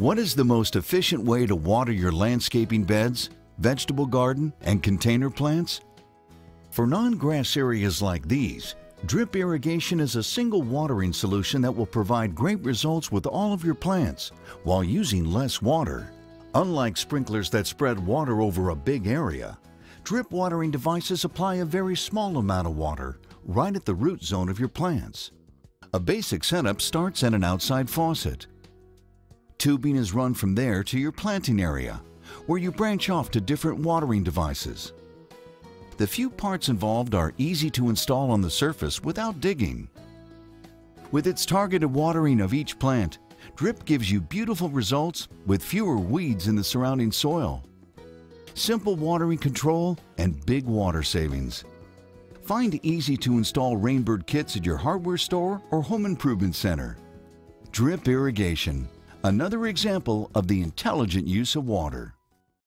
What is the most efficient way to water your landscaping beds, vegetable garden, and container plants? For non-grass areas like these, drip irrigation is a single watering solution that will provide great results with all of your plants while using less water. Unlike sprinklers that spread water over a big area, drip watering devices apply a very small amount of water right at the root zone of your plants. A basic setup starts at an outside faucet. Tubing is run from there to your planting area, where you branch off to different watering devices. The few parts involved are easy to install on the surface without digging. With its targeted watering of each plant, Drip gives you beautiful results with fewer weeds in the surrounding soil. Simple watering control and big water savings. Find easy to install Rain Bird kits at your hardware store or home improvement center. Drip irrigation, another example of the intelligent use of water.